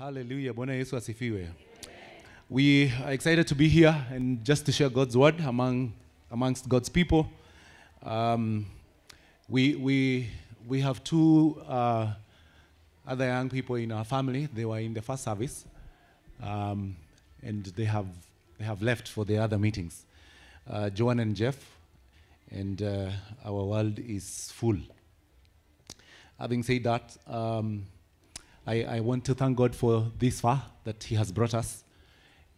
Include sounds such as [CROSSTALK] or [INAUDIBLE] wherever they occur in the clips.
Hallelujah. Bwana Yesu asifiwe. We are excited to be here and just to share God's word among amongst God's people. Um, we, we, we have two uh, other young people in our family. They were in the first service, um, and they have, they have left for the other meetings. Uh, Joan and Jeff, and uh, our world is full. Having said that, um, I, I want to thank God for this far that He has brought us,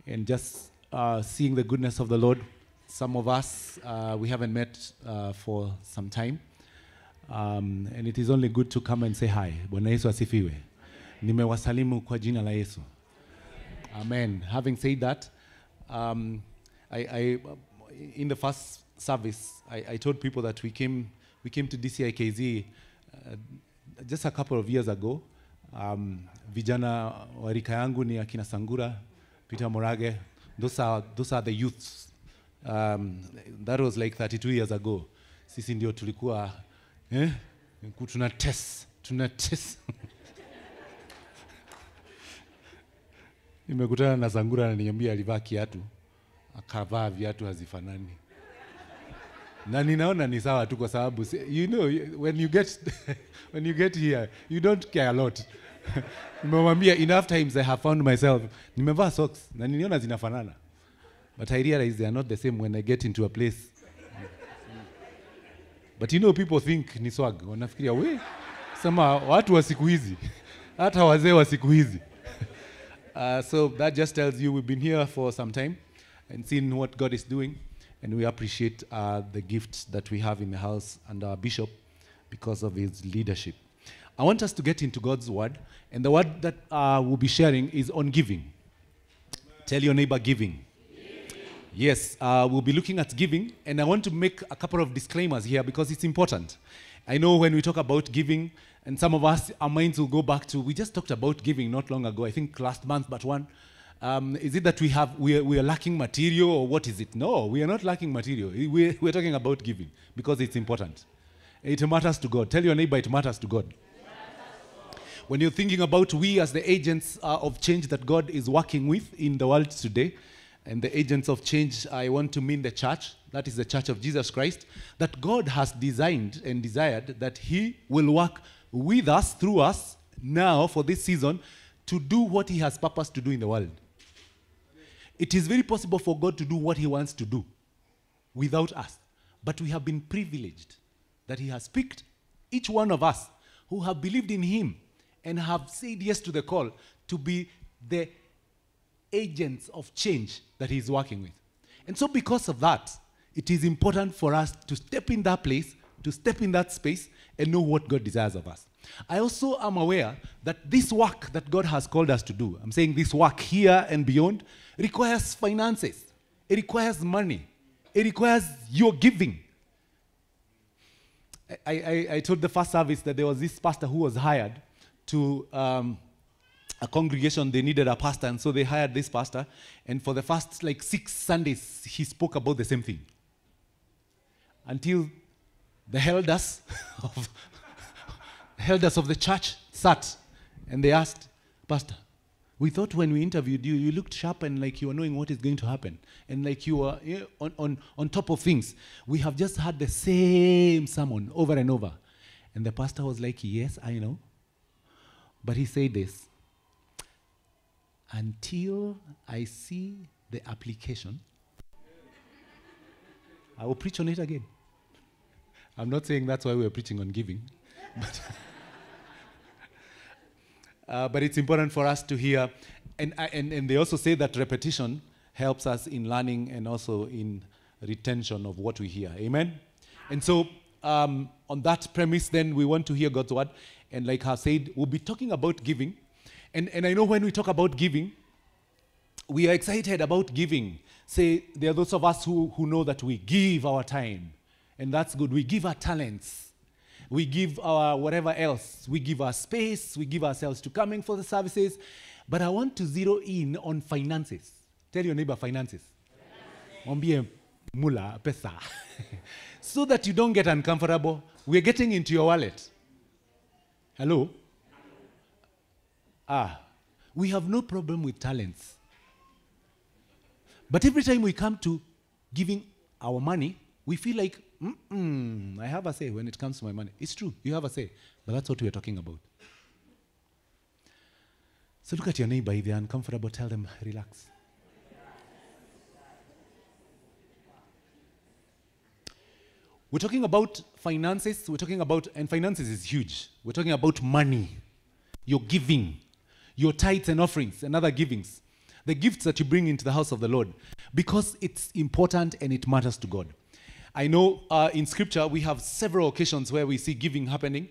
and just uh, seeing the goodness of the Lord. Some of us uh, we haven't met uh, for some time, um, and it is only good to come and say hi. Bwana Yesu asifiwe. Nimewasalimu kwa jina la Yesu. Amen. Having said that, um, I, I, in the first service, I, I told people that we came, we came to DCIKZ uh, just a couple of years ago. Um, vijana wa rika yangu ni akina Sangura, Peter Morage. Those are, those are the youths. Um, that was like 32 years ago. Sisi ndio tulikuwa eh, tuna test, tuna test. [LAUGHS] Nimekutana na Sangura ananiambia alivaa kiatu akavaa viatu hazifanani na ninaona ni sawa tu kwa sababu you know when you get [LAUGHS] when you get here you don't care a lot. [LAUGHS] Nimemwambia enough times i have found myself nimevaa socks na niniona zinafanana. But i realize they are not the same when i get into a place. But you know people think ni swag. Wanafikiria we sema watu wa siku hizi hata wazee wa siku hizi. [LAUGHS] Uh, so that just tells you we've been here for some time and seen what God is doing, and we appreciate uh, the gifts that we have in the house and our bishop because of his leadership. I want us to get into God's word, and the word that uh, we'll be sharing is on giving. Tell your neighbor giving. Yes, uh, we'll be looking at giving, and I want to make a couple of disclaimers here because it's important. I know when we talk about giving, and some of us, our minds will go back to, we just talked about giving not long ago, I think last month, but one. Um, is it that we, have, we, are, we are lacking material, or what is it? No, we are not lacking material. We, we're talking about giving because it's important. It matters to God. Tell your neighbor it matters to God when you're thinking about we as the agents uh, of change that God is working with in the world today, and the agents of change, I want to mean the church, that is the church of Jesus Christ, that God has designed and desired that He will work with us, through us, now for this season, to do what He has purposed to do in the world. It is very possible for God to do what He wants to do without us. But we have been privileged that He has picked each one of us who have believed in Him and have said yes to the call to be the agents of change that He is working with. And so, because of that, it is important for us to step in that place, to step in that space, and know what God desires of us. I also am aware that this work that God has called us to do, I'm saying this work here and beyond, requires finances, it requires money, it requires your giving. I, I, I told the first service that there was this pastor who was hired to um, a congregation, they needed a pastor, and so they hired this pastor. And for the first like six Sundays, he spoke about the same thing. Until the elders [LAUGHS] of, elders of the church sat and they asked, Pastor, we thought when we interviewed you, you looked sharp and like you were knowing what is going to happen. And like you were know, on, on, on top of things. We have just had the same sermon over and over. And the pastor was like, Yes, I know. But he said this until I see the application, I will preach on it again. I'm not saying that's why we're preaching on giving, but, uh, but it's important for us to hear. And, and, and they also say that repetition helps us in learning and also in retention of what we hear. Amen? And so, um, on that premise, then we want to hear God's word. And like I said, we'll be talking about giving. And, and I know when we talk about giving, we are excited about giving. Say, there are those of us who, who know that we give our time, and that's good. We give our talents, we give our whatever else, we give our space, we give ourselves to coming for the services. But I want to zero in on finances. Tell your neighbor finances. Mula pesa. [LAUGHS] so that you don't get uncomfortable. We're getting into your wallet. Hello? Ah, We have no problem with talents. But every time we come to giving our money, we feel like, Mm-mm, I have a say when it comes to my money. It's true, you have a say, but that's what we're talking about. So look at your neighbor. If they're uncomfortable, tell them, relax. We're talking about finances. We're talking about, and finances is huge. We're talking about money, your giving, your tithes and offerings and other givings, the gifts that you bring into the house of the Lord, because it's important and it matters to God. I know uh, in Scripture we have several occasions where we see giving happening,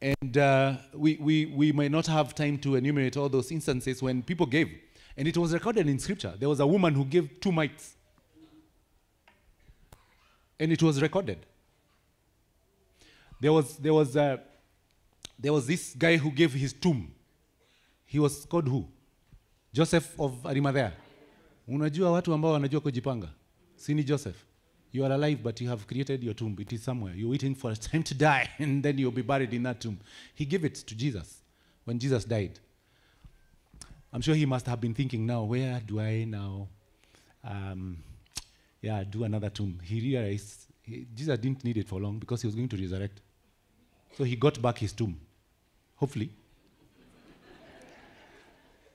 and uh, we, we, we may not have time to enumerate all those instances when people gave. And it was recorded in Scripture. There was a woman who gave two mites, and it was recorded. There was, there was, uh, there was this guy who gave his tomb. He was called who? Joseph of Arimathea. Unajua watu ambao wanajua kujipanga. Sini Joseph. You are alive, but you have created your tomb. It is somewhere. You're waiting for a [LAUGHS] time to die, and then you'll be buried in that tomb. He gave it to Jesus when Jesus died. I'm sure he must have been thinking now, where do I now, um, yeah, do another tomb? He realized he, Jesus didn't need it for long because he was going to resurrect. So he got back his tomb, hopefully.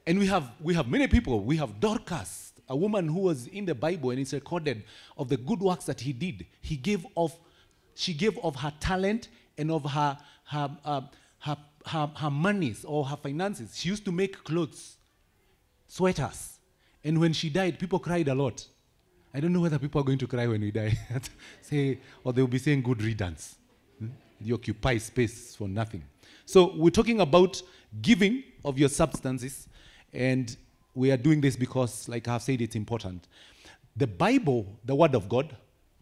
and we have, we have many people. We have Dorcas, a woman who was in the Bible, and it's recorded of the good works that he did. He gave of, she gave of her talent and of her, her, uh, her, her, her monies or her finances. She used to make clothes, sweaters. And when she died, people cried a lot. I don't know whether people are going to cry when we die. [LAUGHS] Say, or they'll be saying good riddance. Hmm? You occupy space for nothing. So we're talking about giving of your substances, and we are doing this because, like I've said, it's important. The Bible, the Word of God,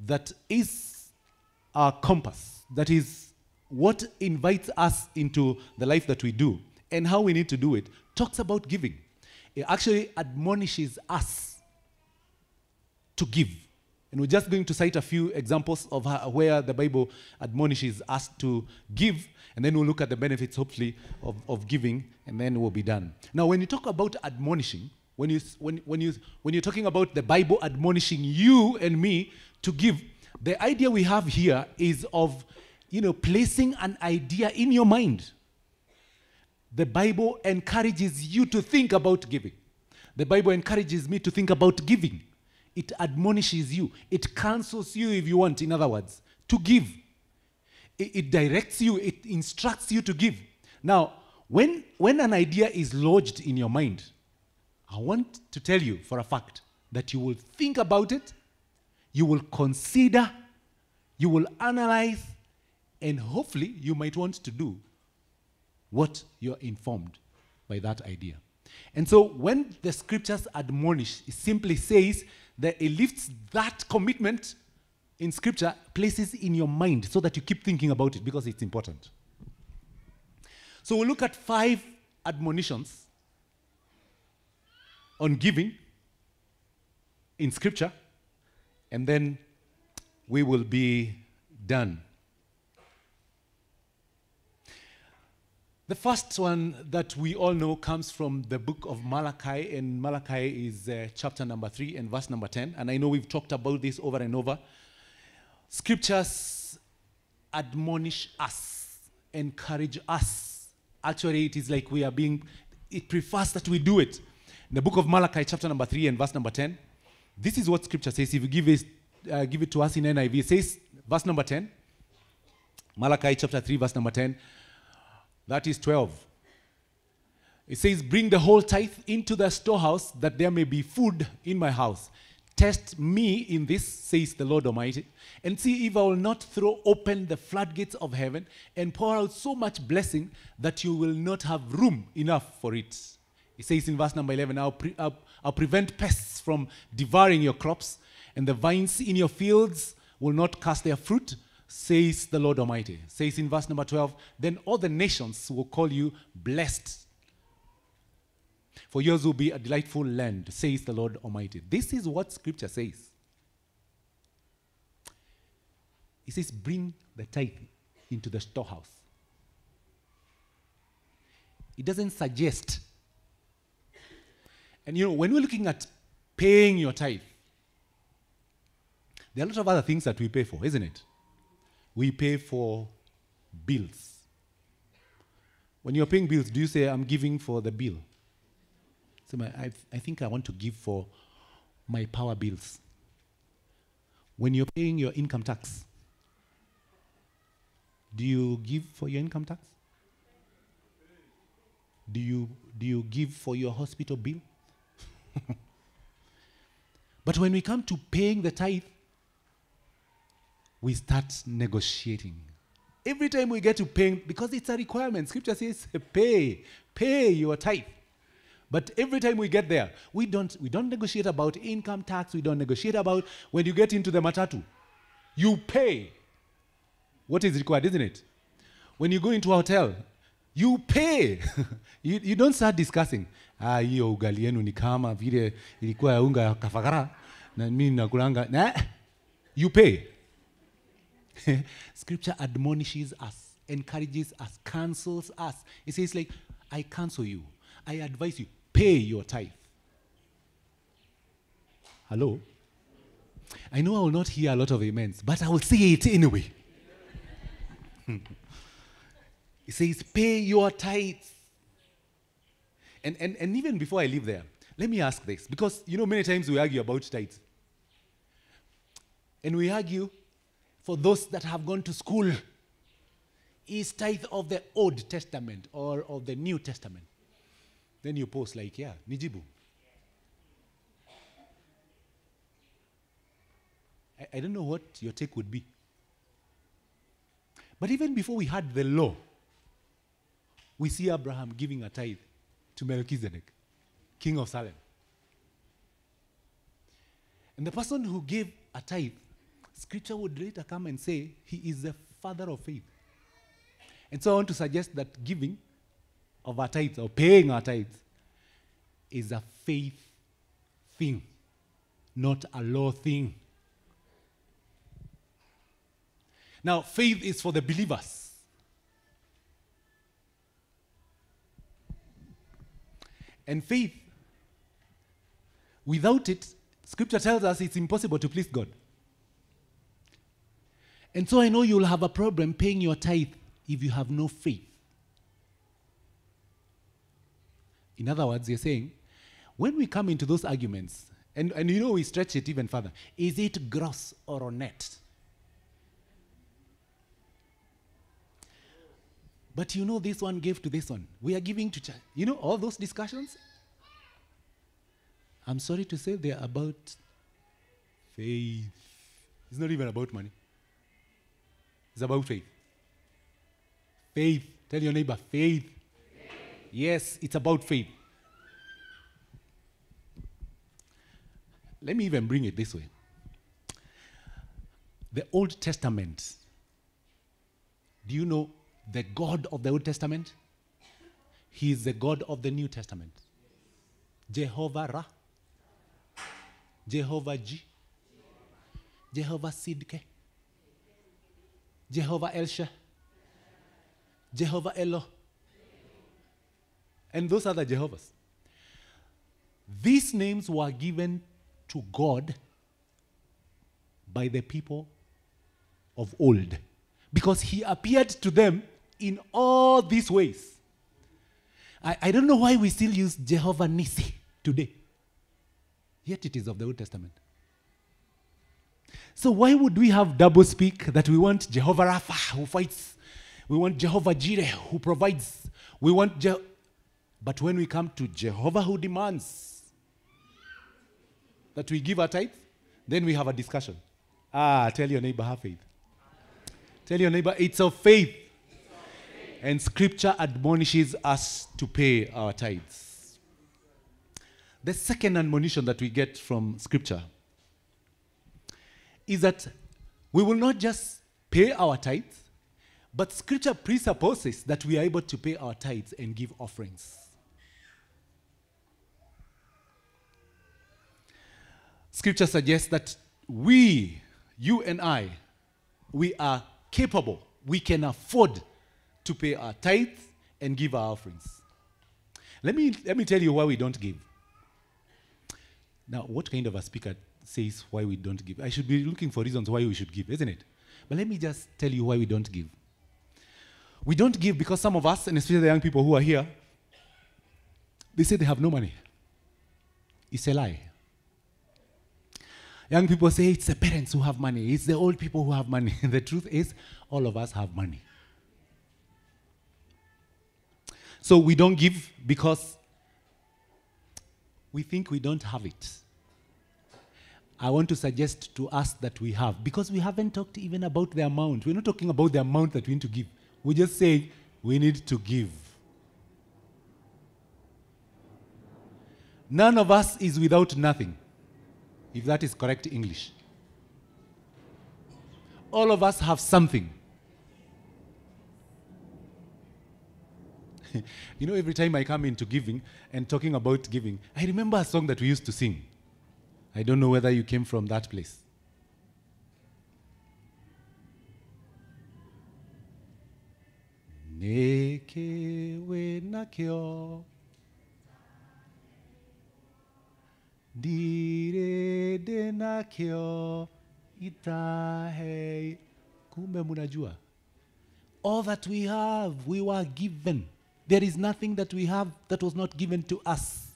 that is our compass, that is what invites us into the life that we do and how we need to do it, talks about giving. It actually admonishes us to give. And we're just going to cite a few examples of where the Bible admonishes us to give, and then we'll look at the benefits, hopefully, of, of giving, and then we'll be done. Now, when you talk about admonishing, when, you, when, when, you, when you're talking about the Bible admonishing you and me to give, the idea we have here is of, you know, placing an idea in your mind. The Bible encourages you to think about giving. The Bible encourages me to think about giving. It admonishes you. It counsels you, if you want, in other words, to give. It, it directs you, it instructs you to give. Now, when, when an idea is lodged in your mind, I want to tell you for a fact that you will think about it, you will consider, you will analyze, and hopefully you might want to do what you're informed by that idea. And so when the scriptures admonish, it simply says that it lifts that commitment in scripture, places in your mind so that you keep thinking about it because it's important. So we'll look at five admonitions on giving in scripture, and then we will be done. The first one that we all know comes from the book of Malachi, and Malachi is uh, chapter number 3 and verse number 10. And I know we've talked about this over and over. Scriptures admonish us, encourage us. Actually, it is like we are being, it prefers that we do it. In the book of Malachi, chapter number 3 and verse number 10, this is what scripture says. If you give it, uh, give it to us in NIV, it says, verse number 10, Malachi chapter 3, verse number 10, that is 12. It says, Bring the whole tithe into the storehouse, that there may be food in my house. Test me in this, says the Lord Almighty, and see if I will not throw open the floodgates of heaven and pour out so much blessing that you will not have room enough for it. It says in verse number 11, I'll, pre- I'll, I'll prevent pests from devouring your crops, and the vines in your fields will not cast their fruit, says the Lord Almighty. Says in verse number 12, then all the nations will call you blessed. For yours will be a delightful land, says the Lord Almighty. This is what scripture says. It says, bring the tithe into the storehouse. It doesn't suggest And you know, when we're looking at paying your tithe, there are a lot of other things that we pay for, isn't it? We pay for bills. When you're paying bills, do you say, I'm giving for the bill? So my, I, I think I want to give for my power bills. When you're paying your income tax, do you give for your income tax? Do you, do you give for your hospital bill? [LAUGHS] but when we come to paying the tithe, we start negotiating. Every time we get to paying, because it's a requirement, scripture says, pay, pay your tithe. But every time we get there, we don't, we don't negotiate about income tax, we don't negotiate about when you get into the matatu. You pay what is required, isn't it? When you go into a hotel, you pay. [LAUGHS] you, you don't start discussing. Ah, hiyo ugali yenu ni kama vile ilikuwa ya unga ya na mimi nakulanga. Nah, you pay. [LAUGHS] Scripture admonishes us, encourages us, counsels us. It says like, I counsel you, I advise you, pay your tithe. Hello? I know I will not hear a lot of amens, but I will say it anyway. [LAUGHS] it says, pay your tithes. And, and, and even before I leave there, let me ask this, because you know, many times we argue about tithes. And we argue for those that have gone to school is tithe of the Old Testament or of the New Testament. Then you post like, yeah, Nijibu. I, I don't know what your take would be. But even before we had the law, we see Abraham giving a tithe to Melchizedek, king of Salem. And the person who gave a tithe, scripture would later come and say he is the father of faith. And so I want to suggest that giving of our tithes or paying our tithes is a faith thing, not a law thing. Now, faith is for the believers. And faith, without it, scripture tells us it's impossible to please God. And so I know you'll have a problem paying your tithe if you have no faith. In other words, you're saying, when we come into those arguments, and, and you know we stretch it even further, is it gross or on net? But you know, this one gave to this one. We are giving to church. You know, all those discussions? I'm sorry to say they're about faith. It's not even about money, it's about faith. Faith. Tell your neighbor, faith. Yes, it's about faith. Let me even bring it this way. The Old Testament. Do you know the God of the Old Testament? He is the God of the New Testament. Jehovah Ra. Jehovah G. Jehovah Sidke. Jehovah Elsha. Jehovah Elo. And those are the Jehovahs. These names were given to God by the people of old because he appeared to them in all these ways. I, I don't know why we still use Jehovah Nisi today, yet it is of the Old Testament. So, why would we have double speak that we want Jehovah Rapha who fights? We want Jehovah Jireh who provides. We want Je- but when we come to Jehovah who demands that we give our tithe, then we have a discussion. Ah, tell your neighbor, have faith. Tell your neighbor, it's of faith. And scripture admonishes us to pay our tithes. The second admonition that we get from scripture is that we will not just pay our tithes, but scripture presupposes that we are able to pay our tithes and give offerings. Scripture suggests that we, you and I, we are capable, we can afford to pay our tithes and give our offerings. Let me, let me tell you why we don't give. Now, what kind of a speaker says why we don't give? I should be looking for reasons why we should give, isn't it? But let me just tell you why we don't give. We don't give because some of us, and especially the young people who are here, they say they have no money. It's a lie. Young people say it's the parents who have money, it's the old people who have money. [LAUGHS] the truth is, all of us have money. So we don't give because we think we don't have it. I want to suggest to us that we have, because we haven't talked even about the amount. We're not talking about the amount that we need to give. We just say we need to give. None of us is without nothing, if that is correct English. All of us have something. [LAUGHS] you know, every time I come into giving and talking about giving, I remember a song that we used to sing. I don't know whether you came from that place. Neke we nakyo Dire Kumbe munajua All that we have, we were given. There is nothing that we have that was not given to us.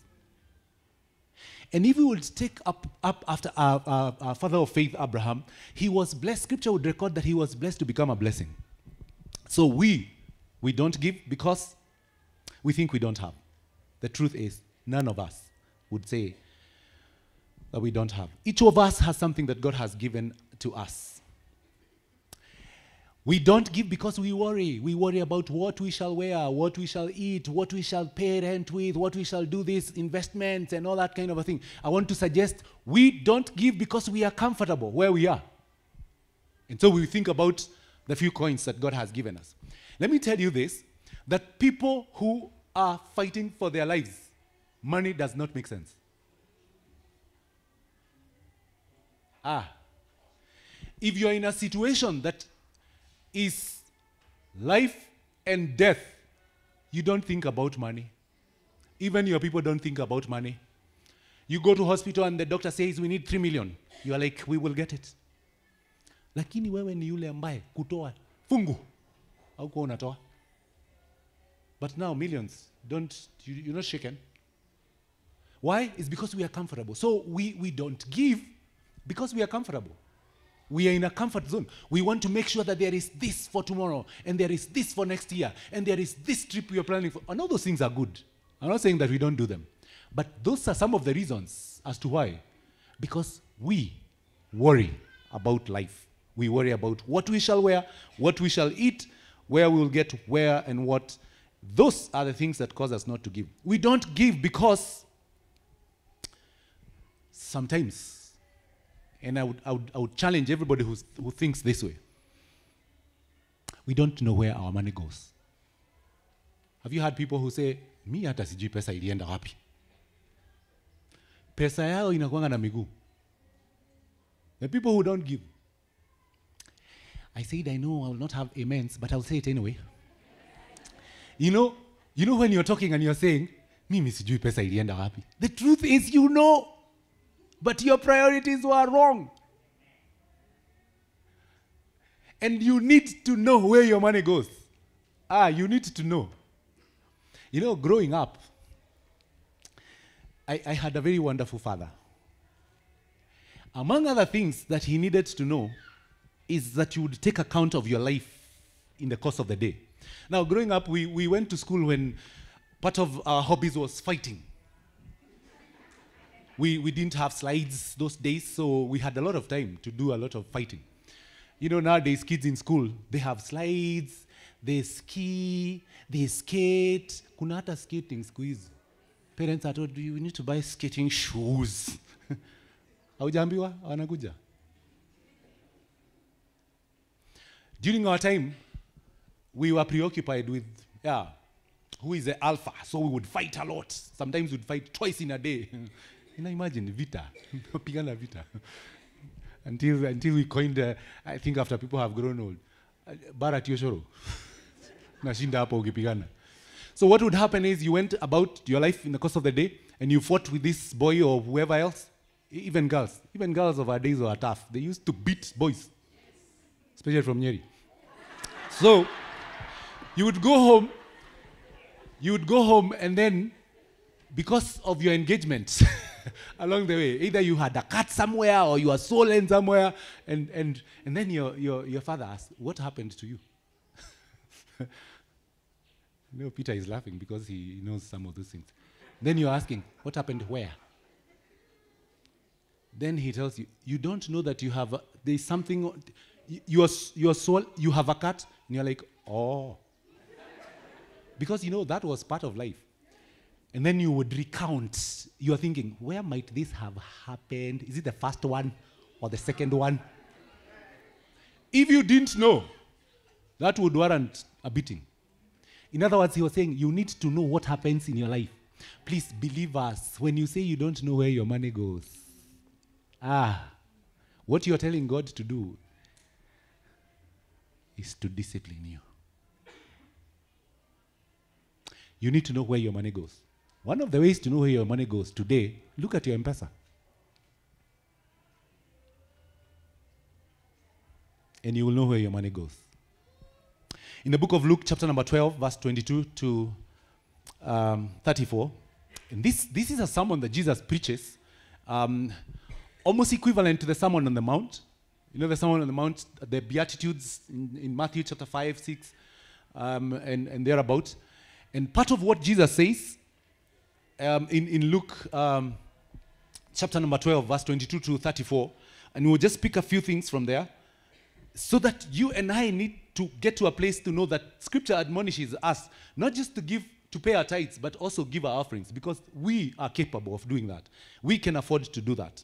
And if we would take up, up after our, our, our father of faith, Abraham, he was blessed. Scripture would record that he was blessed to become a blessing. So we, we don't give because we think we don't have. The truth is, none of us would say that we don't have. Each of us has something that God has given to us. We don't give because we worry. We worry about what we shall wear, what we shall eat, what we shall pay rent with, what we shall do this, investments, and all that kind of a thing. I want to suggest we don't give because we are comfortable where we are. And so we think about the few coins that God has given us. Let me tell you this that people who are fighting for their lives, money does not make sense. Ah. If you're in a situation that is life and death, you don't think about money. Even your people don't think about money. You go to hospital and the doctor says we need 3 million. You are like, we will get it. Lakini wewe ni yule ambaye kutoa fungu au. But now millions, don't, you, you're not shaken. Why? It's because we are comfortable. So we, we don't give because we are comfortable. We are in a comfort zone. We want to make sure that there is this for tomorrow, and there is this for next year, and there is this trip we are planning for. And all those things are good. I'm not saying that we don't do them. But those are some of the reasons as to why. Because we worry about life. We worry about what we shall wear, what we shall eat, where we will get where and what. Those are the things that cause us not to give. We don't give because sometimes and I would, I would, I would challenge everybody who's, who thinks this way. We don't know where our money goes. Have you had people who say, mi hata sijui pesa ilienda wapi? Pesa yao inakuanga na miguu. The people who don't give. I said, I know I will not have amens, but I'll say it anyway. You know, you know when you're talking and you're saying, mimi sijui pesa ilienda wapi. The truth is you know but your priorities were wrong. And you need to know where your money goes. Ah, you need to know. You know, growing up, I, I had a very wonderful father. Among other things that he needed to know is that you would take account of your life in the course of the day. Now, growing up, we, we went to school when part of our hobbies was fighting we, we didn't have slides those days, so we had a lot of time to do a lot of fighting. You know, nowadays, kids in school, they have slides, they ski, they skate. Kuna hata skating hizi. Parents are told, you need to buy skating shoes. [LAUGHS] Haujaambiwa wanakuja. During our time, we were preoccupied with, yeah, who is the alpha? So we would fight a lot. Sometimes we'd fight twice in a day. [LAUGHS] you know, imagine vita, [LAUGHS] pigana vita. [LAUGHS] until, until we coined, uh, I think after people have grown old, uh, Barat Yoshoro. [LAUGHS] Nashinda. So what would happen is you went about your life in the course of the day and you fought with this boy or whoever else Even girls, even girls of our days were tough. They used to beat boys, especially from Nyeri. So you would go home, you would go home, and then because of your engagements [LAUGHS] along the way, either you had a cut somewhere or you were swollen somewhere, and, and, and then your, your, your father asked, What happened to you? [LAUGHS] no, Peter is laughing because he knows some of those things. Then you're asking, What happened where? Then he tells you, You don't know that you have, a, there's something, you, you, are, you, are swol- you have a cut, and you're like, Oh. Because you know that was part of life. And then you would recount. You're thinking, where might this have happened? Is it the first one or the second one? If you didn't know, that would warrant a beating. In other words, he was saying, you need to know what happens in your life. Please believe us when you say you don't know where your money goes. Ah, what you're telling God to do is to discipline you. You need to know where your money goes. One of the ways to know where your money goes today, look at your M-Pesa. And you will know where your money goes. In the book of Luke, chapter number 12, verse 22 to um, 34, and this, this is a sermon that Jesus preaches, um, almost equivalent to the Sermon on the Mount. You know the Sermon on the Mount, the Beatitudes in, in Matthew chapter 5, 6, um, and, and thereabouts. And part of what Jesus says um, in, in Luke um, chapter number 12, verse 22 to 34, and we'll just pick a few things from there, so that you and I need to get to a place to know that Scripture admonishes us not just to give, to pay our tithes, but also give our offerings, because we are capable of doing that. We can afford to do that.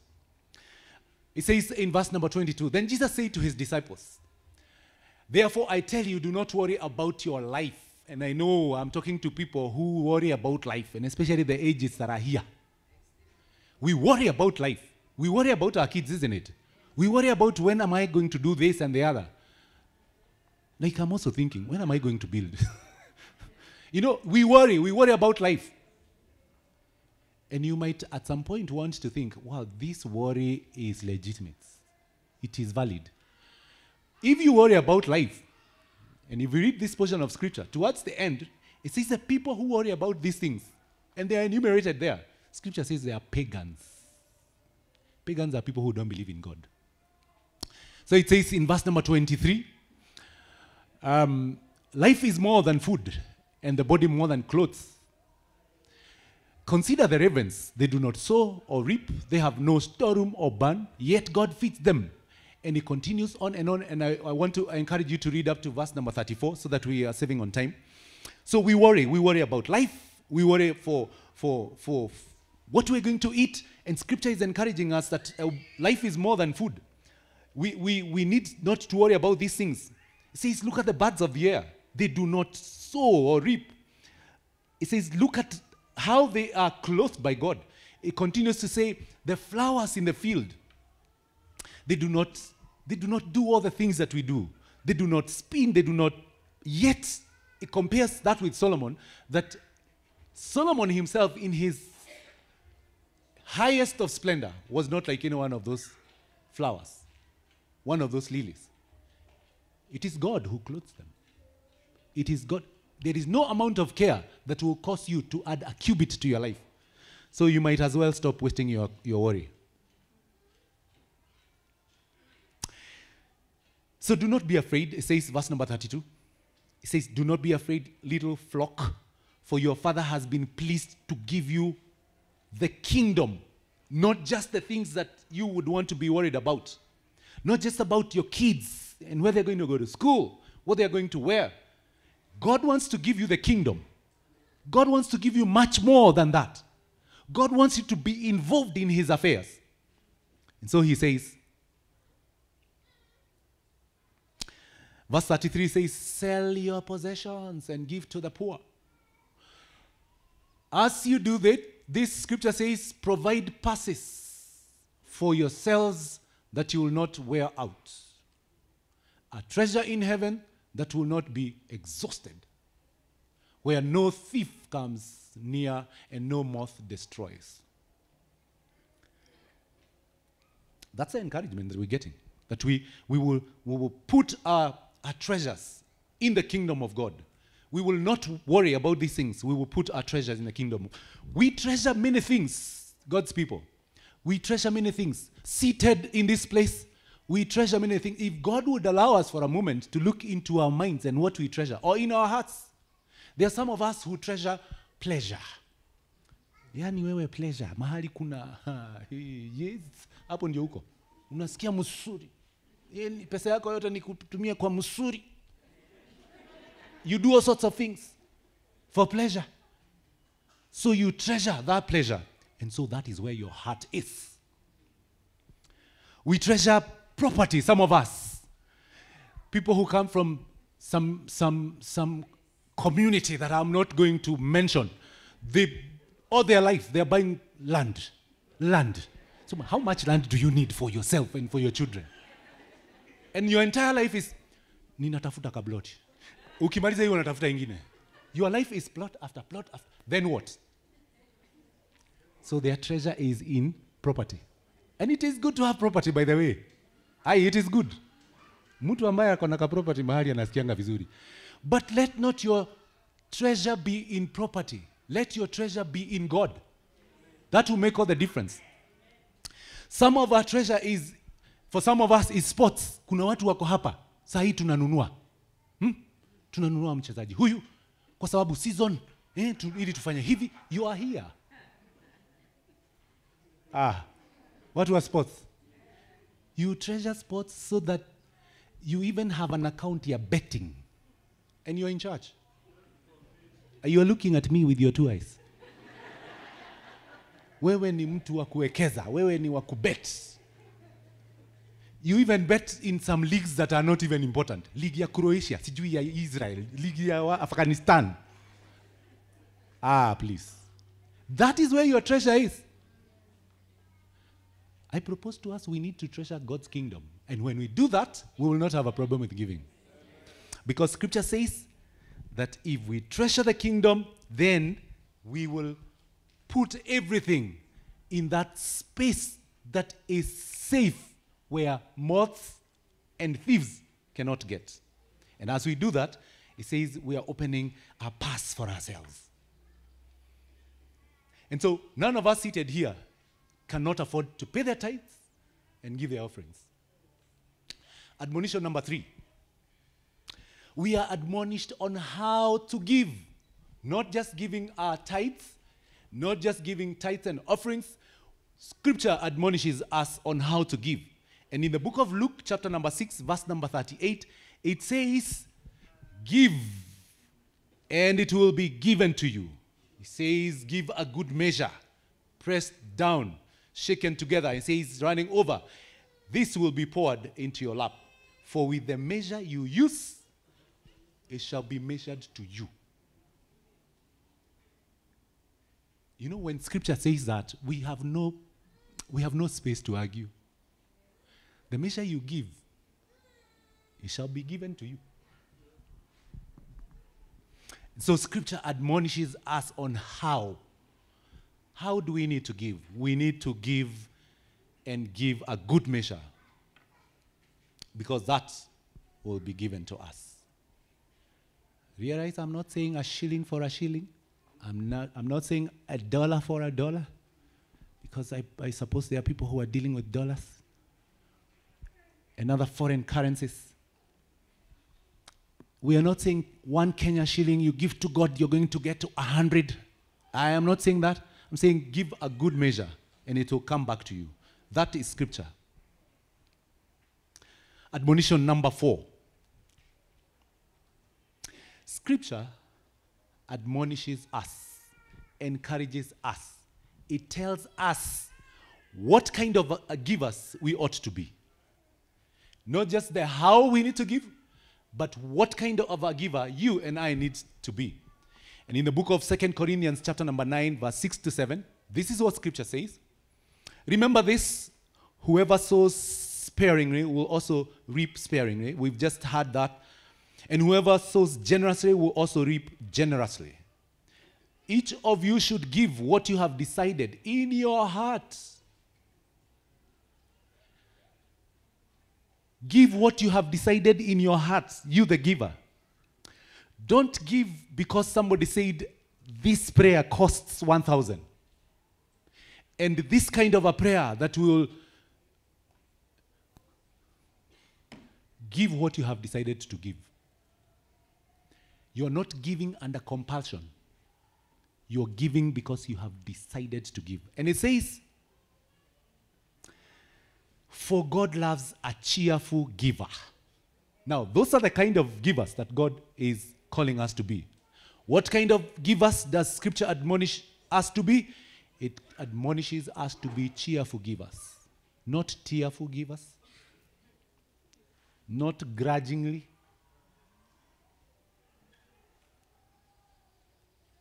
It says in verse number 22 Then Jesus said to his disciples, Therefore, I tell you, do not worry about your life. And I know I'm talking to people who worry about life, and especially the ages that are here. We worry about life. We worry about our kids, isn't it? We worry about when am I going to do this and the other. Like, I'm also thinking, when am I going to build? [LAUGHS] you know, we worry. We worry about life. And you might at some point want to think, wow, this worry is legitimate. It is valid. If you worry about life, and if you read this portion of scripture, towards the end, it says the people who worry about these things, and they are enumerated there. Scripture says they are pagans. Pagans are people who don't believe in God. So it says in verse number 23 um, life is more than food, and the body more than clothes. Consider the ravens. They do not sow or reap, they have no storeroom or barn, yet God feeds them. And he continues on and on. And I, I want to encourage you to read up to verse number 34 so that we are saving on time. So we worry. We worry about life. We worry for, for, for what we're going to eat. And scripture is encouraging us that uh, life is more than food. We, we, we need not to worry about these things. It says, Look at the birds of the air. They do not sow or reap. It says, Look at how they are clothed by God. It continues to say, The flowers in the field, they do not, they do not do all the things that we do. They do not spin, they do not. Yet, it compares that with Solomon, that Solomon himself, in his highest of splendor, was not like any one of those flowers, one of those lilies. It is God who clothes them. It is God. There is no amount of care that will cause you to add a cubit to your life. So you might as well stop wasting your, your worry. So do not be afraid. It says, verse number 32. It says, Do not be afraid, little flock, for your father has been pleased to give you the kingdom, not just the things that you would want to be worried about, not just about your kids and where they're going to go to school, what they're going to wear. God wants to give you the kingdom. God wants to give you much more than that. God wants you to be involved in his affairs. And so he says, verse 33 says, Sell your possessions and give to the poor. As you do that, this scripture says, Provide passes for yourselves that you will not wear out. A treasure in heaven that will not be exhausted, where no thief comes near and no moth destroys. That's the encouragement that we're getting. That we, we, will, we will put our, our treasures in the kingdom of God. We will not worry about these things. We will put our treasures in the kingdom. We treasure many things, God's people. We treasure many things. Seated in this place, we treasure many things. If God would allow us for a moment to look into our minds and what we treasure, or in our hearts, there are some of us who treasure pleasure. yani wewe pleasure, mahali kuna [LAUGHS] yes, hapo ndio huko. Unasikia msuri. Pesa yako yote kwa msuri. You do all sorts of things for pleasure. So you treasure that pleasure. And so that is where your heart is. We treasure property, some of us. People who come from some, some, some community that I'm not going to mention. They, all their life, they're buying land. Land. So, how much land do you need for yourself and for your children? And your entire life is, ninatafuta kabloti. Ukimaliza hiyo unatafuta ingine. Your life is plot after plot after. Then what? So their treasure is in property. And it is good to have property by the way. ai it is good. Mtu ambaye akona ka property mahali anasikianga vizuri. But let not your treasure be in property. Let your treasure be in God. That will make all the difference. Some of our treasure is for some of us is sports. Kuna watu wako hapa. Saa hii tunanunua. Hmm? Tunanunua mchezaji huyu kwa sababu season eh, tu, ili tufanye hivi. You are here. Ah, watu wa sports. You treasure sports so that you even have an account ya betting and you're in charge. You are looking at me with your two eyes. Wewe ni mtu wa kuwekeza, wewe ni wa kubet. You even bet in some leagues that are not even important. Ligi ya Croatia, sijui Israel, ligi ya Afghanistan. Ah, please. That is where your treasure is. I propose to us we need to treasure God's kingdom. And when we do that, we will not have a problem with giving. Because scripture says that if we treasure the kingdom, then we will put everything in that space that is safe where moths and thieves cannot get. And as we do that, it says we are opening a pass for ourselves. And so none of us seated here cannot afford to pay their tithes and give their offerings. Admonition number three. We are admonished on how to give, not just giving our tithes, not just giving tithes and offerings. Scripture admonishes us on how to give. And in the book of Luke, chapter number 6, verse number 38, it says, Give, and it will be given to you. It says, Give a good measure, pressed down, shaken together. It says, Running over. This will be poured into your lap. For with the measure you use, it shall be measured to you. You know, when scripture says that, we have no, we have no space to argue. The measure you give, it shall be given to you. So scripture admonishes us on how. How do we need to give? We need to give and give a good measure because that will be given to us. Realize I'm not saying a shilling for a shilling. I'm not, I'm not saying a dollar for a dollar because I, I suppose there are people who are dealing with dollars and other foreign currencies. We are not saying one Kenya shilling you give to God, you're going to get to a hundred. I am not saying that. I'm saying give a good measure and it will come back to you. That is scripture. Admonition number four. Scripture admonishes us, encourages us. It tells us what kind of givers we ought to be. Not just the how we need to give, but what kind of a giver you and I need to be. And in the book of Second Corinthians, chapter number 9, verse 6 to 7, this is what scripture says. Remember this whoever sows sparingly will also reap sparingly. We've just had that. And whoever sows generously will also reap generously. Each of you should give what you have decided in your heart. Give what you have decided in your hearts, you the giver. Don't give because somebody said this prayer costs 1,000. And this kind of a prayer that will give what you have decided to give. You're not giving under compulsion. You're giving because you have decided to give. And it says, For God loves a cheerful giver. Now, those are the kind of givers that God is calling us to be. What kind of givers does Scripture admonish us to be? It admonishes us to be cheerful givers, not tearful givers, not grudgingly,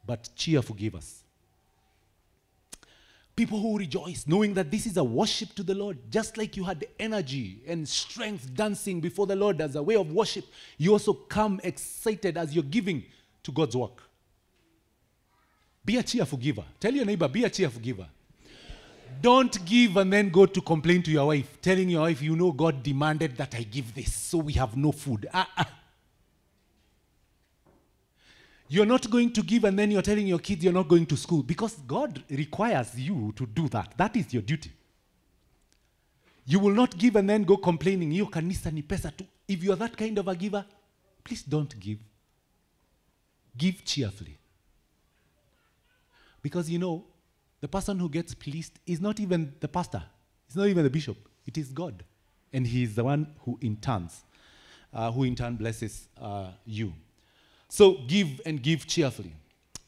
but cheerful givers. People who rejoice, knowing that this is a worship to the Lord, just like you had energy and strength dancing before the Lord as a way of worship, you also come excited as you're giving to God's work. Be a cheerful giver. Tell your neighbor, be a cheerful giver. Don't give and then go to complain to your wife, telling your wife, you know, God demanded that I give this, so we have no food. Ah, ah. You're not going to give and then you're telling your kids you're not going to school because God requires you to do that. That is your duty. You will not give and then go complaining, you kanisa ni pesa. If you're that kind of a giver, please don't give. Give cheerfully. Because you know, the person who gets pleased is not even the pastor, it's not even the bishop, it is God. And He is the one who in turns, uh, who in turn blesses uh, you. So give and give cheerfully.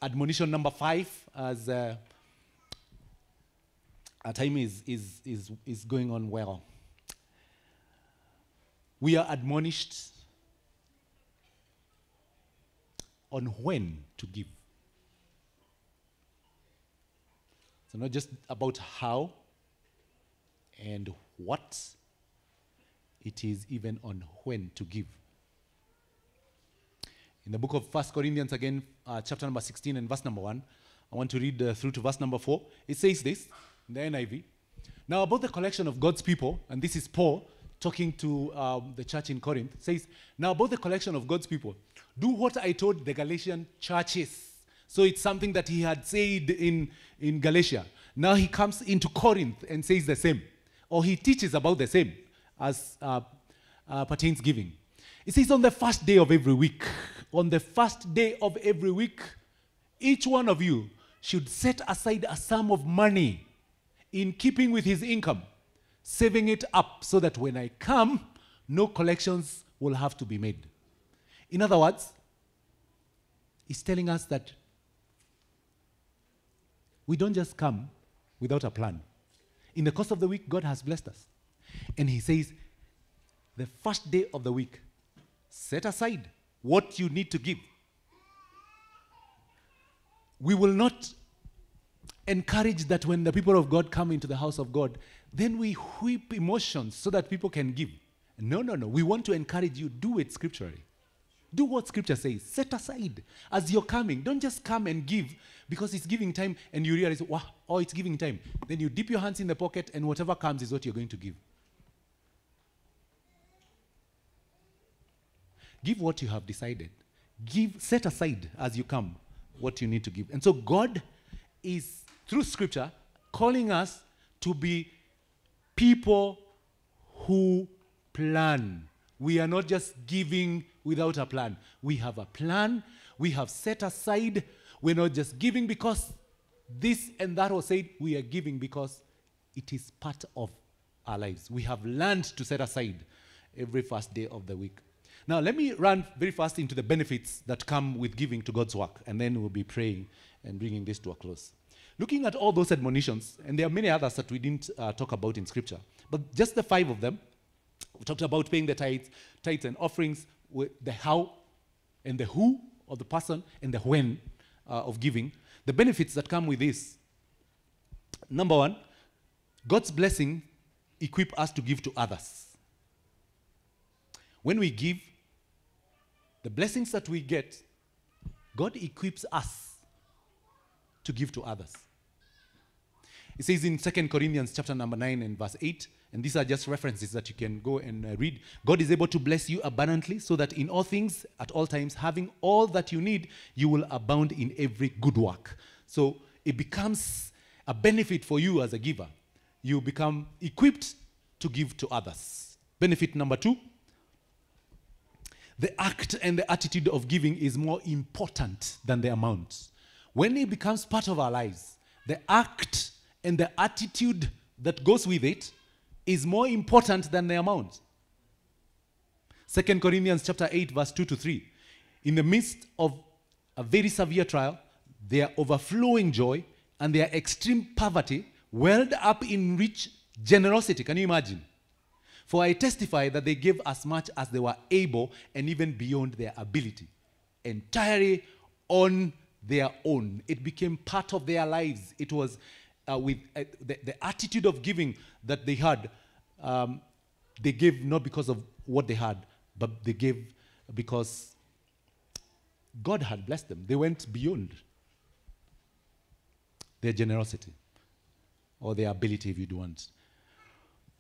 Admonition number five, as uh, our time is, is, is, is going on well. We are admonished on when to give. So, not just about how and what, it is even on when to give. In the book of First Corinthians, again, uh, chapter number 16 and verse number 1, I want to read uh, through to verse number 4. It says this in the NIV. Now, about the collection of God's people, and this is Paul talking to um, the church in Corinth, says, Now, about the collection of God's people, do what I told the Galatian churches. So it's something that he had said in, in Galatia. Now he comes into Corinth and says the same, or he teaches about the same as uh, uh, pertains giving. It says, On the first day of every week, on the first day of every week, each one of you should set aside a sum of money in keeping with his income, saving it up so that when I come, no collections will have to be made. In other words, he's telling us that we don't just come without a plan. In the course of the week, God has blessed us. And he says, the first day of the week, set aside what you need to give. We will not encourage that when the people of God come into the house of God, then we whip emotions so that people can give. No, no, no. We want to encourage you, do it scripturally. Do what scripture says. Set aside as you're coming. Don't just come and give because it's giving time and you realize, wow, oh, it's giving time. Then you dip your hands in the pocket and whatever comes is what you're going to give. Give what you have decided. Give, set aside as you come what you need to give. And so God is, through scripture, calling us to be people who plan. We are not just giving without a plan. We have a plan. We have set aside. We're not just giving because this and that was said. We are giving because it is part of our lives. We have learned to set aside every first day of the week. Now, let me run very fast into the benefits that come with giving to God's work, and then we'll be praying and bringing this to a close. Looking at all those admonitions, and there are many others that we didn't uh, talk about in Scripture, but just the five of them, we talked about paying the tithes, tithes and offerings, the how and the who of the person, and the when uh, of giving. The benefits that come with this. Number one, God's blessing equip us to give to others. When we give, the blessings that we get, God equips us to give to others. It says in 2 Corinthians chapter number 9 and verse 8, and these are just references that you can go and uh, read. God is able to bless you abundantly so that in all things, at all times, having all that you need, you will abound in every good work. So it becomes a benefit for you as a giver. You become equipped to give to others. Benefit number two the act and the attitude of giving is more important than the amount. When it becomes part of our lives, the act and the attitude that goes with it is more important than the amount. 2 Corinthians chapter 8 verse 2 to 3. In the midst of a very severe trial, their overflowing joy and their extreme poverty welled up in rich generosity. Can you imagine? For I testify that they gave as much as they were able and even beyond their ability, entirely on their own. It became part of their lives. It was uh, with uh, the, the, attitude of giving that they had. Um, they gave not because of what they had, but they gave because God had blessed them. They went beyond their generosity or their ability, if you do want.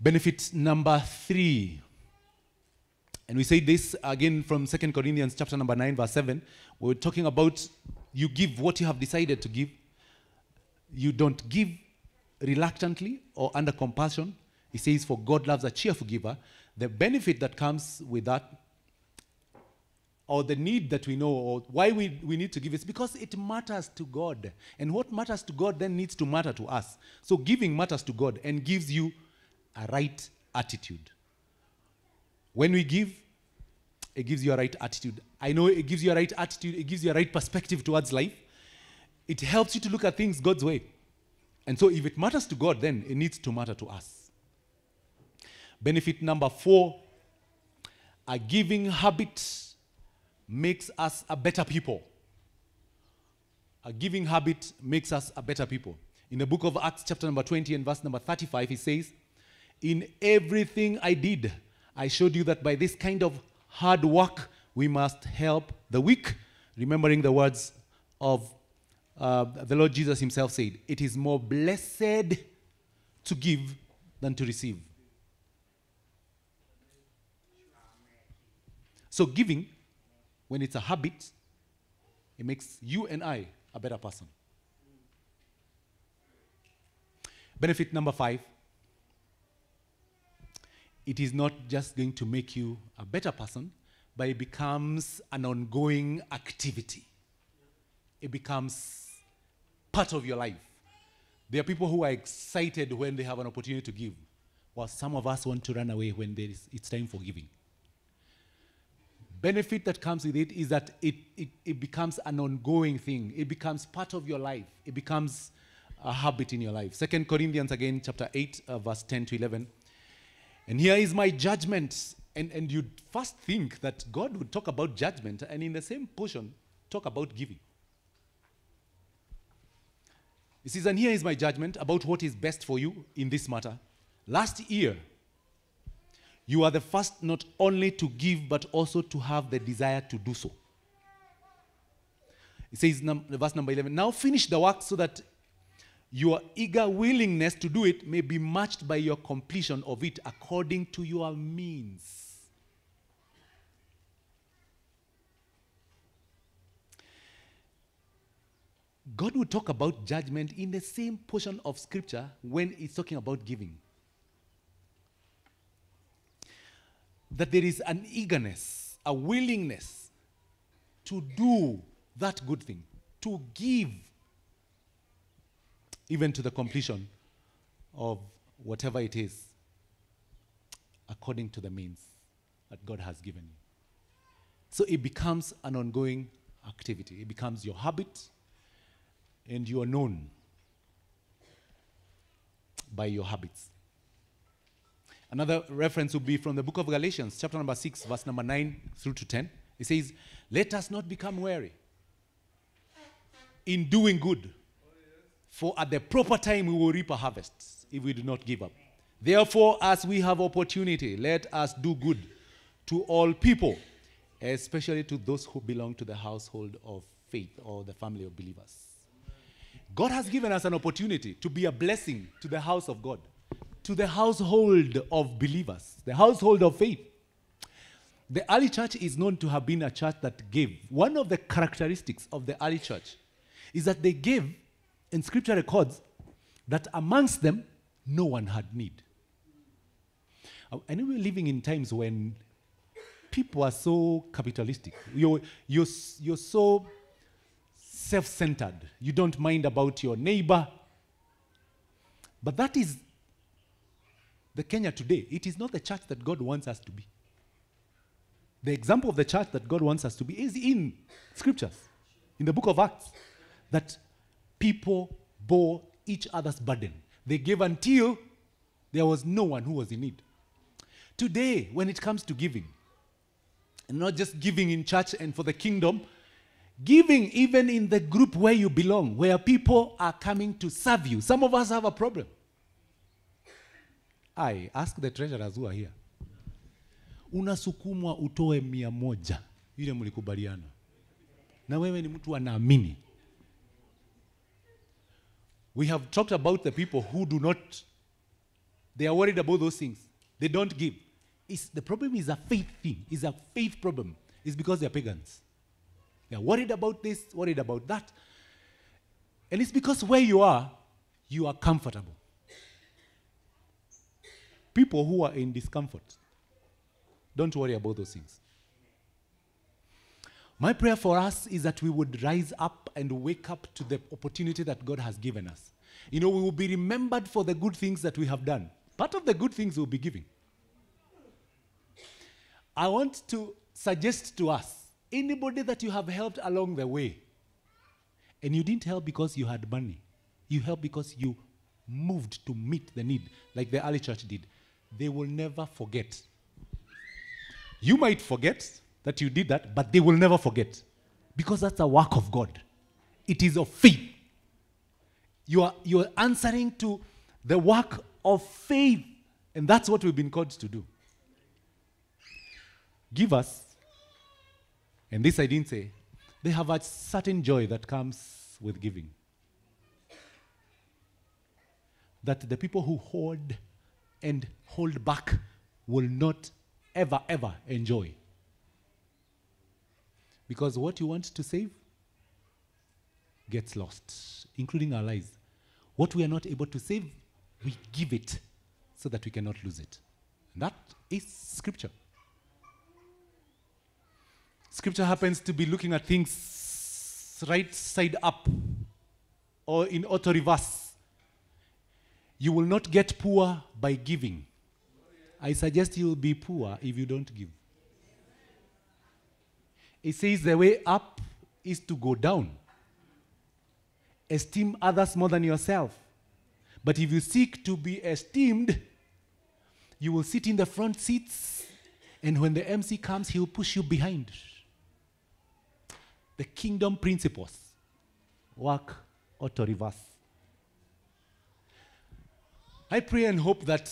Benefit number three. And we say this again from Second Corinthians chapter number 9, verse 7. We're talking about you give what you have decided to give. You don't give reluctantly or under compassion. He says, For God loves a cheerful giver. The benefit that comes with that, or the need that we know, or why we, we need to give, is because it matters to God. And what matters to God then needs to matter to us. So giving matters to God and gives you a right attitude. When we give, it gives you a right attitude. I know it gives you a right attitude, it gives you a right perspective towards life. It helps you to look at things God's way. And so, if it matters to God, then it needs to matter to us. Benefit number four a giving habit makes us a better people. A giving habit makes us a better people. In the book of Acts, chapter number 20 and verse number 35, he says, in everything I did, I showed you that by this kind of hard work, we must help the weak. Remembering the words of uh, the Lord Jesus Himself said, It is more blessed to give than to receive. So, giving, when it's a habit, it makes you and I a better person. Benefit number five it is not just going to make you a better person, but it becomes an ongoing activity. It becomes part of your life. There are people who are excited when they have an opportunity to give, while some of us want to run away when it's time for giving. Benefit that comes with it is that it, it, it becomes an ongoing thing. It becomes part of your life. It becomes a habit in your life. Second Corinthians again, chapter 8, uh, verse 10 to 11. And here is my judgment. And, and you'd first think that God would talk about judgment and in the same portion talk about giving. He says, and here is my judgment about what is best for you in this matter. Last year, you are the first not only to give, but also to have the desire to do so. It says, verse number 11, now finish the work so that your eager willingness to do it may be matched by your completion of it according to your means. God will talk about judgment in the same portion of scripture when he's talking about giving. That there is an eagerness, a willingness to do that good thing, to give even to the completion of whatever it is, according to the means that God has given you. So it becomes an ongoing activity, it becomes your habit, and you are known by your habits. Another reference would be from the book of Galatians, chapter number 6, verse number 9 through to 10. It says, Let us not become weary in doing good. For at the proper time we will reap a harvest if we do not give up. Therefore, as we have opportunity, let us do good to all people, especially to those who belong to the household of faith or the family of believers. God has given us an opportunity to be a blessing to the house of God. to the household of believers, the household of faith. The early church is known to have been a church that gave. One of the characteristics of the early church is that they gave, and scripture records, that amongst them, no one had need. Know we're living in times when people are so capitalistic. You're, you're, you're so self centered. You don't mind about your neighbor. But that is the Kenya today. It is not the church that God wants us to be. The example of the church that God wants us to be is in scriptures, in the book of Acts, that people bore each other's burden. They gave until there was no one who was in need. Today, when it comes to giving, and not just giving in church and for the kingdom, giving even in the group where you belong, where people are coming to serve you. Some of us have a problem. I ask the treasurers who are here. Unasukumwa utoe mia moja ile mlikubaliana, na wewe ni mtu anaamini. We have talked about the people who do not, they are worried about those things. They don't give. It's, the problem is a faith thing, it's a faith problem. It's because they're pagans. They're worried about this, worried about that. And it's because where you are, you are comfortable. People who are in discomfort, don't worry about those things. My prayer for us is that we would rise up and wake up to the opportunity that God has given us. You know, we will be remembered for the good things that we have done. Part of the good things we'll be giving. I want to suggest to us anybody that you have helped along the way, and you didn't help because you had money, you helped because you moved to meet the need, like the early church did. They will never forget. You might forget that you did that, but they will never forget because that's a work of God. It is of faith. You are, you are answering to the work of faith, and that's what we've been called to do. Give us, and this I didn't say, they have a certain joy that comes with giving. That the people who hoard and hold back will not ever, ever enjoy. Because what you want to save gets lost, including our lives. What we are not able to save, we give it so that we cannot lose it. And that is scripture. Scripture happens to be looking at things right side up or in auto reverse. You will not get poor by giving. I suggest you will be poor if you don't give. It says the way up is to go down. Esteem others more than yourself. But if you seek to be esteemed, you will sit in the front seats, and when the MC comes, he will push you behind. The kingdom principles work auto reverse. I pray and hope that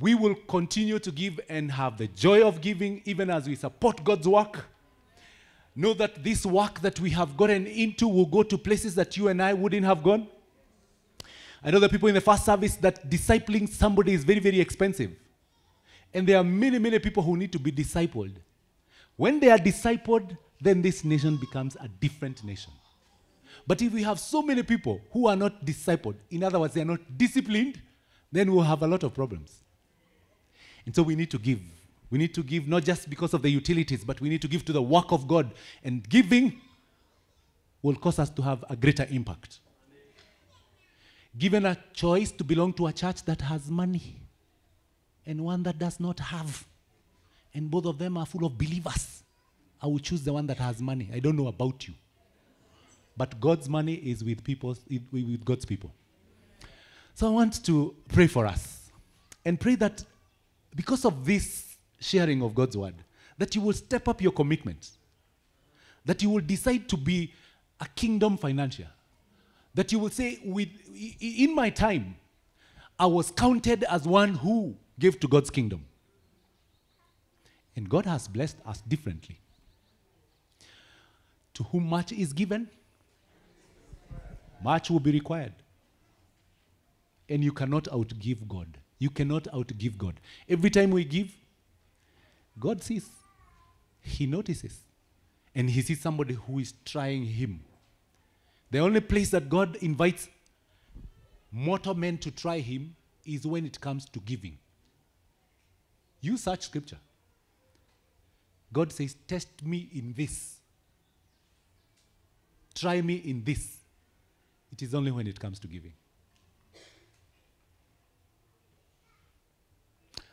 we will continue to give and have the joy of giving even as we support God's work. Know that this work that we have gotten into will go to places that you and I wouldn't have gone. I know the people in the first service that discipling somebody is very, very expensive. And there are many, many people who need to be discipled. When they are discipled, then this nation becomes a different nation. But if we have so many people who are not discipled, in other words, they are not disciplined, then we'll have a lot of problems. And so we need to give. We need to give not just because of the utilities, but we need to give to the work of God. And giving will cause us to have a greater impact. Given a choice to belong to a church that has money and one that does not have, and both of them are full of believers, I will choose the one that has money. I don't know about you. But God's money is with people, with God's people. So I want to pray for us and pray that because of this sharing of God's word, that you will step up your commitment, that you will decide to be a kingdom financier, that you will say, with, in my time, I was counted as one who gave to God's kingdom. And God has blessed us differently. To whom much is given, much will be required. And you cannot outgive God. You cannot outgive God. Every time we give, God sees, He notices, and He sees somebody who is trying Him. The only place that God invites mortal men to try Him is when it comes to giving. You search scripture. God says, Test me in this. Try me in this. It is only when it comes to giving.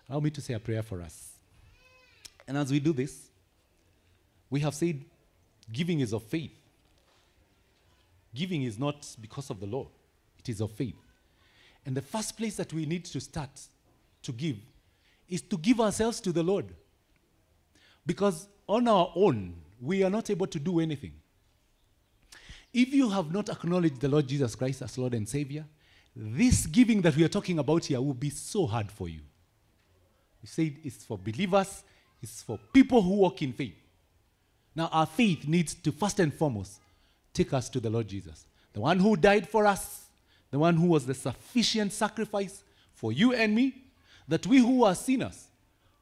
Allow me to say a prayer for us. And as we do this, we have said giving is of faith. Giving is not because of the law, it is of faith. And the first place that we need to start to give is to give ourselves to the Lord. Because on our own, we are not able to do anything. If you have not acknowledged the Lord Jesus Christ as Lord and Savior, this giving that we are talking about here will be so hard for you. We said it's for believers, it's for people who walk in faith. Now, our faith needs to first and foremost take us to the Lord Jesus, the one who died for us, the one who was the sufficient sacrifice for you and me, that we who are sinners,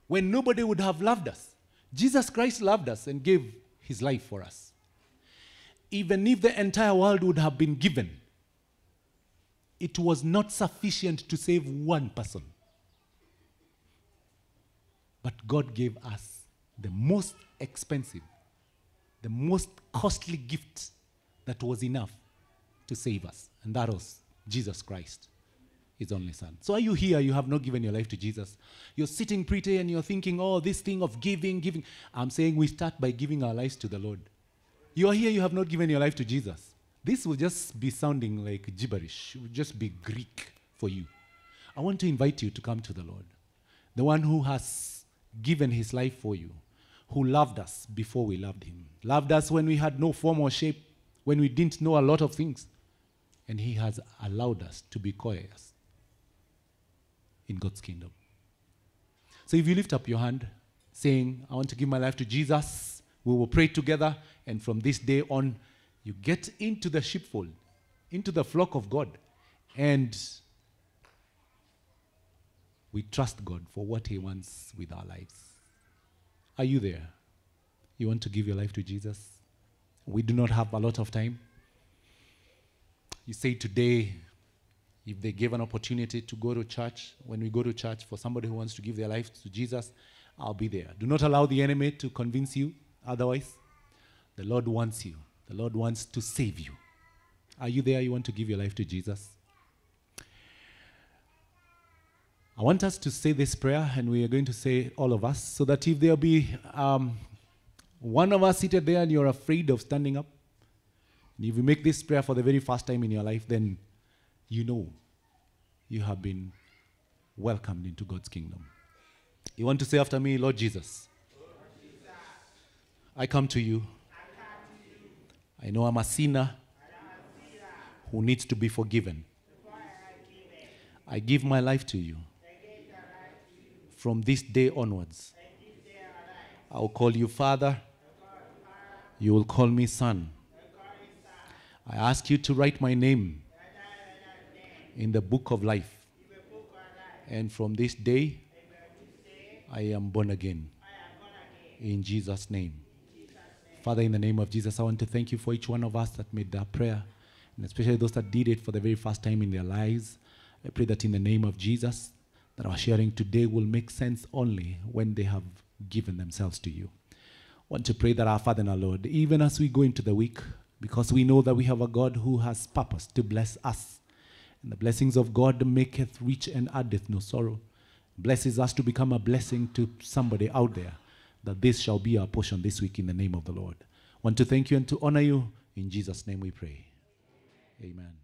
when nobody would have loved us, Jesus Christ loved us and gave his life for us. Even if the entire world would have been given, it was not sufficient to save one person. But God gave us the most expensive, the most costly gift that was enough to save us, and that was Jesus Christ, his only Son. So, are you here? You have not given your life to Jesus. You're sitting pretty and you're thinking, oh, this thing of giving, giving. I'm saying we start by giving our lives to the Lord. You are here, you have not given your life to Jesus. This will just be sounding like gibberish, it will just be Greek for you. I want to invite you to come to the Lord, the one who has given his life for you, who loved us before we loved him, loved us when we had no form or shape, when we didn't know a lot of things, and he has allowed us to be co-heirs in God's kingdom. So if you lift up your hand saying, I want to give my life to Jesus, we will pray together, and from this day on, you get into the sheepfold, into the flock of God, and we trust God for what He wants with our lives. Are you there? You want to give your life to Jesus? We do not have a lot of time. You say today, if they gave an opportunity to go to church, when we go to church for somebody who wants to give their life to Jesus, I'll be there. Do not allow the enemy to convince you otherwise. The Lord wants you, the Lord wants to save you. Are you there? You want to give your life to Jesus? I want us to say this prayer, and we are going to say all of us, so that if there be um, one of us seated there and you're afraid of standing up, and if you make this prayer for the very first time in your life, then you know you have been welcomed into God's kingdom. You want to say after me, Lord Jesus, I come to you. I know I'm a sinner who needs to be forgiven. I give my life to you. From this day onwards, I will call you Father. You will call me Son. I ask you to write my name in the book of life. And from this day, I am born again. In Jesus' name. Father, in the name of Jesus, I want to thank you for each one of us that made that prayer, and especially those that did it for the very first time in their lives. I pray that in the name of Jesus, that our sharing today will make sense only when they have given themselves to you. I want to pray that our Father and our Lord, even as we go into the week, because we know that we have a God who has purpose to bless us. And the blessings of God maketh rich and addeth no sorrow. Blesses us to become a blessing to somebody out there, that this shall be our portion this week in the name of the Lord. I want to thank you and to honor you. In Jesus' name we pray. Amen.